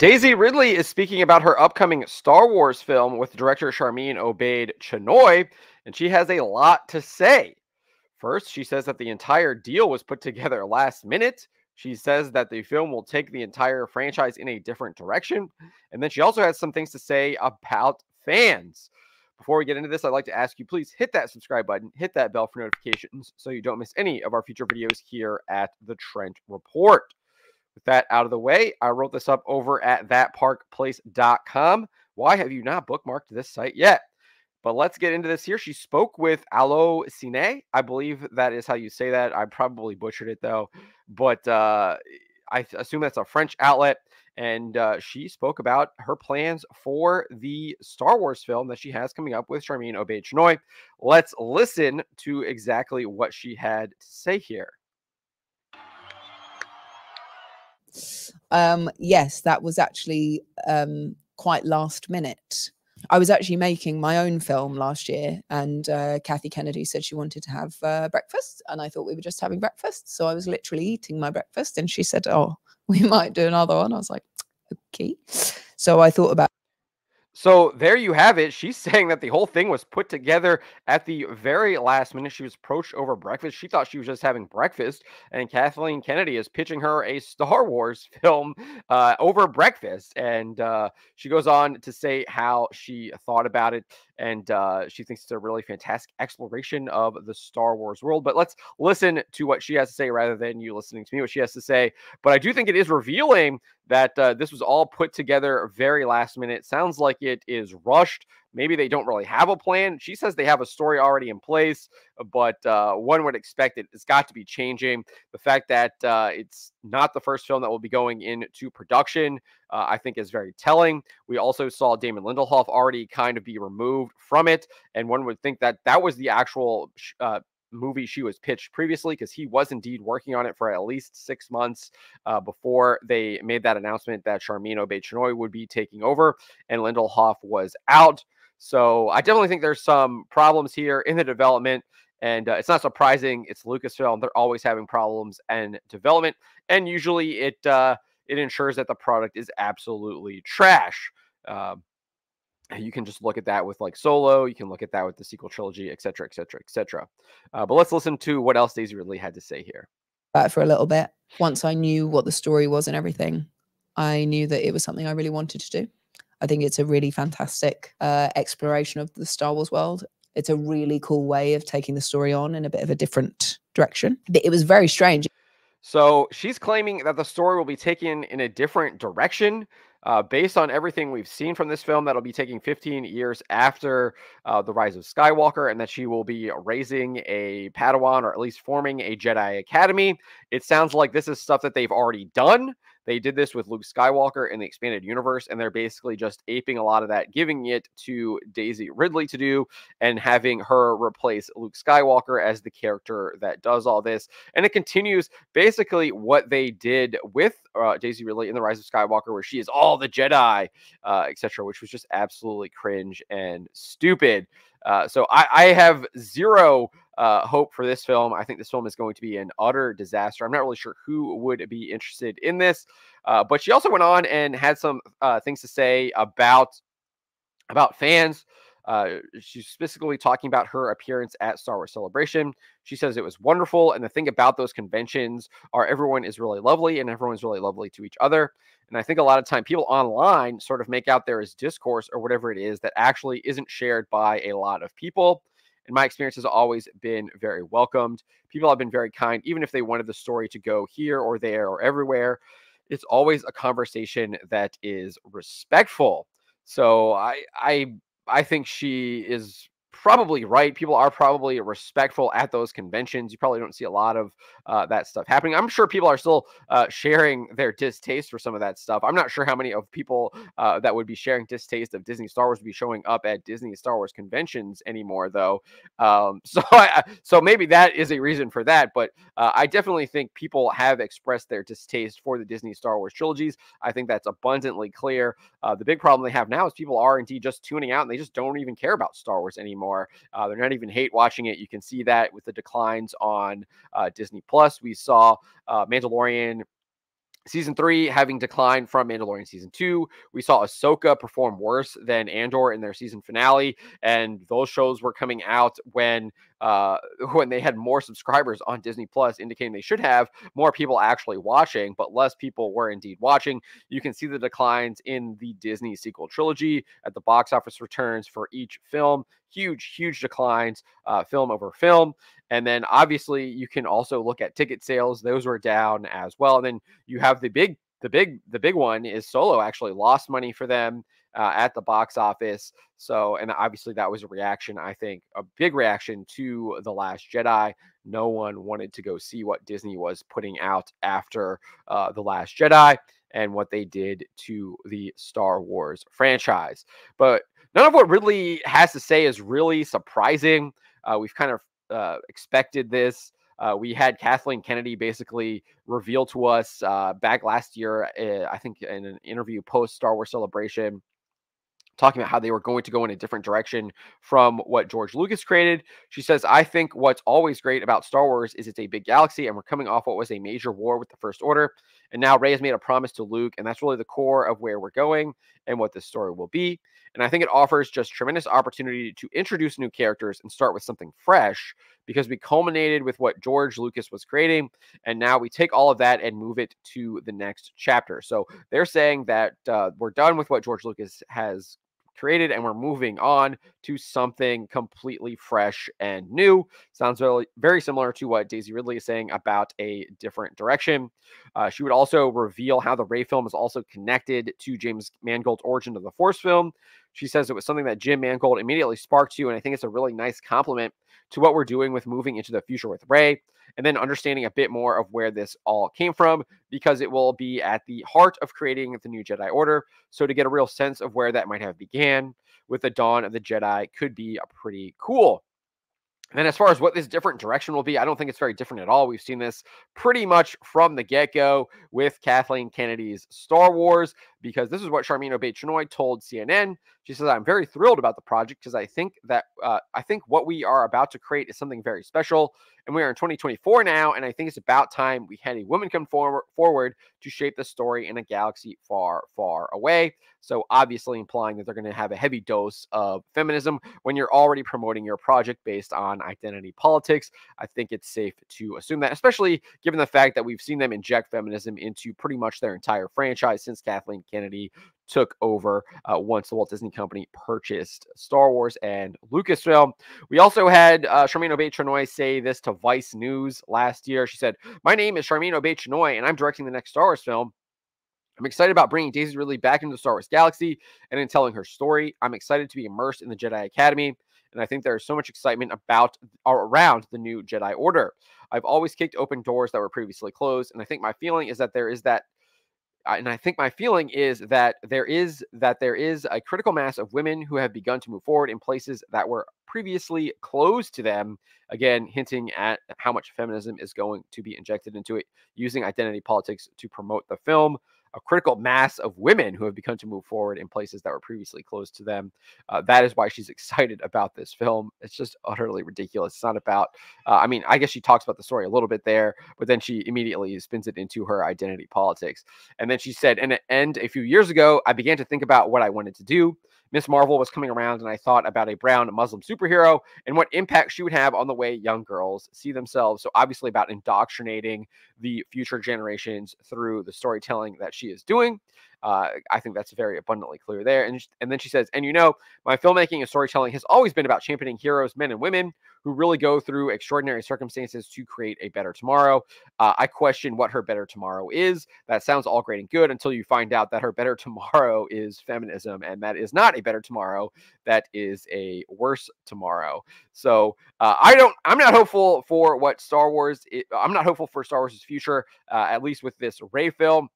Daisy Ridley is speaking about her upcoming Star Wars film with director Sharmeen Obaid Chinoy, and she has a lot to say. First, she says that the entire deal was put together last minute. She says that the film will take the entire franchise in a different direction. And then she also has some things to say about fans. Before we get into this, I'd like to ask you please hit that subscribe button, hit that bell for notifications so you don't miss any of our future videos here at the Trent Report. With that out of the way, I wrote this up over at thatparkplace.com. Why have you not bookmarked this site yet? But let's get into this here. She spoke with Allo Cine. I believe that is how you say that. I probably butchered it though, but uh, I assume that's a French outlet. And uh, she spoke about her plans for the Star Wars film that she has coming up with Sharmeen Obaid Chinoy. Let's listen to exactly what she had to say here. Um, yes, that was actually um, quite last minute. I was actually making my own film last year, and uh, Kathy Kennedy said she wanted to have uh, breakfast, and I thought we were just having breakfast. So I was literally eating my breakfast, and she said, "Oh, we might do another one." I was like, "Okay." So I thought about so there you have it. She's saying that the whole thing was put together at the very last minute. She was approached over breakfast. She thought she was just having breakfast, and Kathleen Kennedy is pitching her a Star Wars film uh, over breakfast. And uh, she goes on to say how she thought about it, and uh, she thinks it's a really fantastic exploration of the Star Wars world. But let's listen to what she has to say rather than you listening to me what she has to say. But I do think it is revealing that uh, this was all put together very last minute. Sounds like it is rushed. Maybe they don't really have a plan. She says they have a story already in place, but uh, one would expect it. It's got to be changing. The fact that uh, it's not the first film that will be going into production, uh, I think, is very telling. We also saw Damon Lindelof already kind of be removed from it, and one would think that that was the actual uh, movie she was pitched previously because he was indeed working on it for at least six months uh, before they made that announcement that Sharmeen Obaid would be taking over and Lindelof was out. So I definitely think there's some problems here in the development. And uh, it's not surprising. It's Lucasfilm. They're always having problems and development. And usually it uh, it ensures that the product is absolutely trash. Uh, you can just look at that with like Solo. You can look at that with the sequel trilogy, et cetera, et cetera, et cetera. Uh, but let's listen to what else Daisy Ridley had to say here. For a little bit. Once I knew what the story was and everything, I knew that it was something I really wanted to do. I think it's a really fantastic uh, exploration of the Star Wars world. It's a really cool way of taking the story on in a bit of a different direction. It was very strange. So she's claiming that the story will be taken in a different direction. Uh, based on everything we've seen from this film, that'll be taking 15 years after uh, the rise of Skywalker, and that she will be raising a Padawan or at least forming a Jedi Academy. It sounds like this is stuff that they've already done. They did this with Luke Skywalker in the expanded universe, and they're basically just aping a lot of that, giving it to Daisy Ridley to do, and having her replace Luke Skywalker as the character that does all this. And it continues basically what they did with uh, Daisy Ridley in The Rise of Skywalker, where she is all the Jedi, uh, etc., which was just absolutely cringe and stupid. Uh, so I, I have zero uh, hope for this film. I think this film is going to be an utter disaster. I'm not really sure who would be interested in this, uh, but she also went on and had some uh, things to say about about fans. Uh, she's specifically talking about her appearance at Star Wars Celebration. She says it was wonderful, and the thing about those conventions are everyone is really lovely, and everyone's really lovely to each other. And I think a lot of time people online sort of make out there is discourse or whatever it is that actually isn't shared by a lot of people and my experience has always been very welcomed. People have been very kind, even if they wanted the story to go here or there or everywhere. It's always a conversation that is respectful. So I I I think she is probably right. People are probably respectful at those conventions. You probably don't see a lot of uh, that stuff happening. I'm sure people are still uh, sharing their distaste for some of that stuff. I'm not sure how many of people uh, that would be sharing distaste of Disney Star Wars would be showing up at Disney Star Wars conventions anymore, though. Um, so, I, so maybe that is a reason for that. But uh, I definitely think people have expressed their distaste for the Disney Star Wars trilogies. I think that's abundantly clear. Uh, the big problem they have now is people are indeed just tuning out and they just don't even care about Star Wars anymore anymore. Uh, they're not even hate watching it. You can see that with the declines on uh, Disney Plus. We saw uh, Mandalorian Season three having declined from Mandalorian season two, we saw Ahsoka perform worse than Andor in their season finale, and those shows were coming out when uh, when they had more subscribers on Disney Plus, indicating they should have more people actually watching, but less people were indeed watching. You can see the declines in the Disney sequel trilogy at the box office returns for each film. Huge, huge declines, uh, film over film. And then obviously you can also look at ticket sales; those were down as well. And then you have the big, the big, the big one is Solo actually lost money for them uh, at the box office. So, and obviously that was a reaction, I think, a big reaction to The Last Jedi. No one wanted to go see what Disney was putting out after uh, The Last Jedi and what they did to the Star Wars franchise. But none of what Ridley has to say is really surprising. Uh, we've kind of uh, expected this. Uh, we had Kathleen Kennedy basically reveal to us uh, back last year, uh, I think in an interview post Star Wars Celebration, talking about how they were going to go in a different direction from what George Lucas created. She says, I think what's always great about Star Wars is it's a big galaxy, and we're coming off what was a major war with the First Order. And now Rey has made a promise to Luke, and that's really the core of where we're going and what this story will be. And I think it offers just tremendous opportunity to introduce new characters and start with something fresh because we culminated with what George Lucas was creating. And now we take all of that and move it to the next chapter. So they're saying that uh, we're done with what George Lucas has created and we're moving on to something completely fresh and new. Sounds very, very similar to what Daisy Ridley is saying about a different direction. Uh, she would also reveal how the Rey film is also connected to James Mangold's Origin of the Force film. She says it was something that Jim Mangold immediately sparked to, and I think it's a really nice compliment to what we're doing with moving into the future with Rey and then understanding a bit more of where this all came from, because it will be at the heart of creating the new Jedi Order. So to get a real sense of where that might have began with the dawn of the Jedi could be a pretty cool. And as far as what this different direction will be, I don't think it's very different at all. We've seen this pretty much from the get go with Kathleen Kennedy's Star Wars, because this is what Sharmeen Obaid told CNN. She says, "I'm very thrilled about the project because I think that uh, I think what we are about to create is something very special, and we are in 2024 now, and I think it's about time we had a woman come forward forward to shape the story in a galaxy far, far away." So obviously implying that they're going to have a heavy dose of feminism when you're already promoting your project based on identity politics. I think it's safe to assume that, especially given the fact that we've seen them inject feminism into pretty much their entire franchise since Kathleen Kennedy took over uh, once the Walt Disney Company purchased Star Wars and Lucasfilm. We also had uh, Obaid Chinoy say this to Vice News last year. She said, My name is Obaid Chinoy, and I'm directing the next Star Wars film. I'm excited about bringing Daisy Ridley back into the Star Wars galaxy and in telling her story. I'm excited to be immersed in the Jedi Academy, and I think there's so much excitement about or around the new Jedi Order. I've always kicked open doors that were previously closed, and I think my feeling is that there is that and I think my feeling is that there is that there is a critical mass of women who have begun to move forward in places that were previously closed to them. Again, hinting at how much feminism is going to be injected into it, using identity politics to promote the film a critical mass of women who have begun to move forward in places that were previously closed to them. Uh, that is why she's excited about this film. It's just utterly ridiculous. It's not about, uh, I mean, I guess she talks about the story a little bit there, but then she immediately spins it into her identity politics. And then she said, and, and a few years ago, I began to think about what I wanted to do. Ms. Marvel was coming around, and I thought about a brown Muslim superhero and what impact she would have on the way young girls see themselves. So, obviously, about indoctrinating the future generations through the storytelling that she is doing. Uh, I think that's very abundantly clear there. And, and then she says, and you know, my filmmaking and storytelling has always been about championing heroes, men and women who really go through extraordinary circumstances to create a better tomorrow. Uh, I question what her better tomorrow is. That sounds all great and good until you find out that her better tomorrow is feminism, and that is not a better tomorrow. That is a worse tomorrow. So uh, I don't. I'm not hopeful for what Star Wars. I'm not hopeful for Star Wars' future, uh, at least with this Rey film.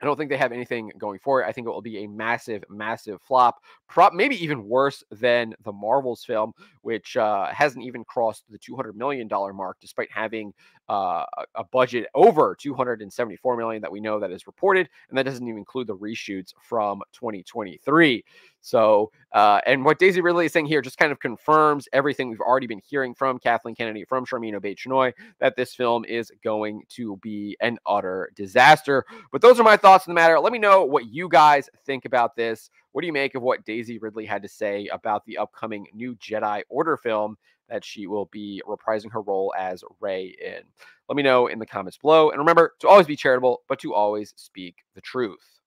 I don't think they have anything going for it. I think it will be a massive, massive flop. Prop maybe even worse than the Marvels film, which uh, hasn't even crossed the two hundred million dollar mark, despite having uh, a budget over two hundred and seventy four million that we know that is reported, and that doesn't even include the reshoots from twenty twenty three. So, uh, and what Daisy Ridley is saying here just kind of confirms everything we've already been hearing from Kathleen Kennedy, from Sharmeen Obaid-Chinoy, that this film is going to be an utter disaster. But those are my thoughts on the matter. Let me know what you guys think about this. What do you make of what Daisy Ridley had to say about the upcoming new Jedi Order film that she will be reprising her role as Rey in? Let me know in the comments below. And remember to always be charitable, but to always speak the truth.